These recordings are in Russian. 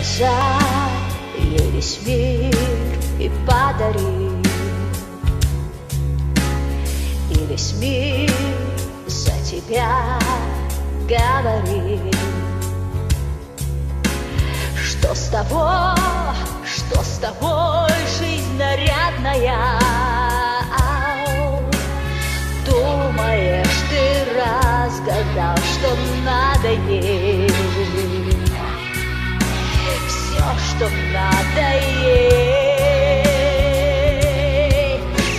Показать ей весь мир и подарить И весь мир за тебя говорит Что с того, что с тобой жизнь нарядная? Думаешь, ты разгадал, что надо ей Все, что надо ей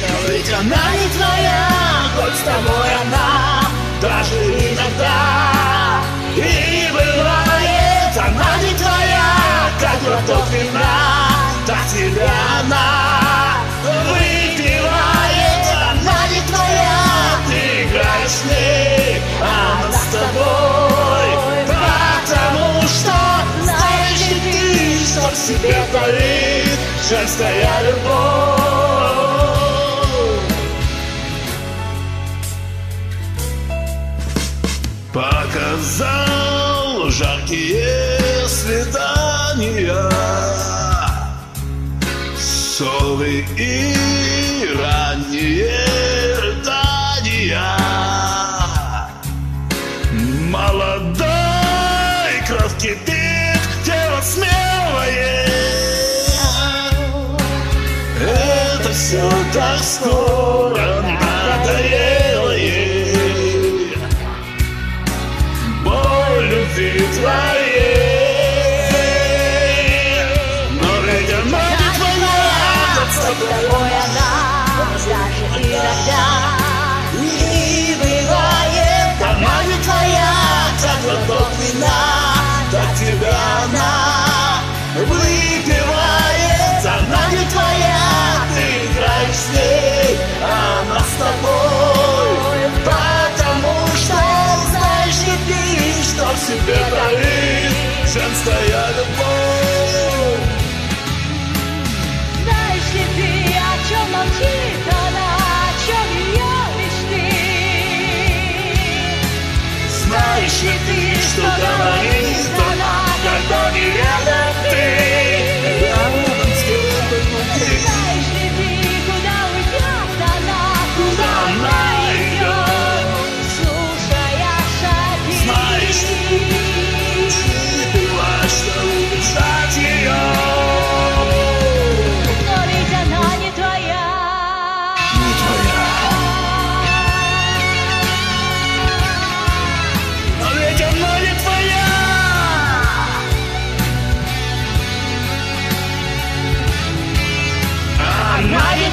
Но ведь она не твоя, хоть с тобой она Даже иногда Женская любовь. Показал жаркие свидания. Ссоры и ранние рыдания Молодой кровь кипит, tak and, nadaje. Себе таит женская любовь. Знаешь ли ты, о чем молчит она, о чем ее мечты? Знаешь ли ты, что говорит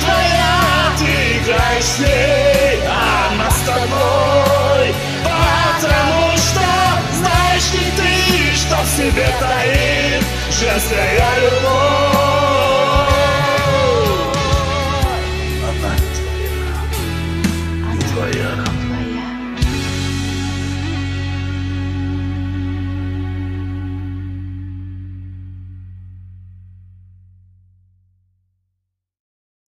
твоя, ты играешь с ней, она с тобой. Потому что знаешь ли ты, что в себе таит женская любовь.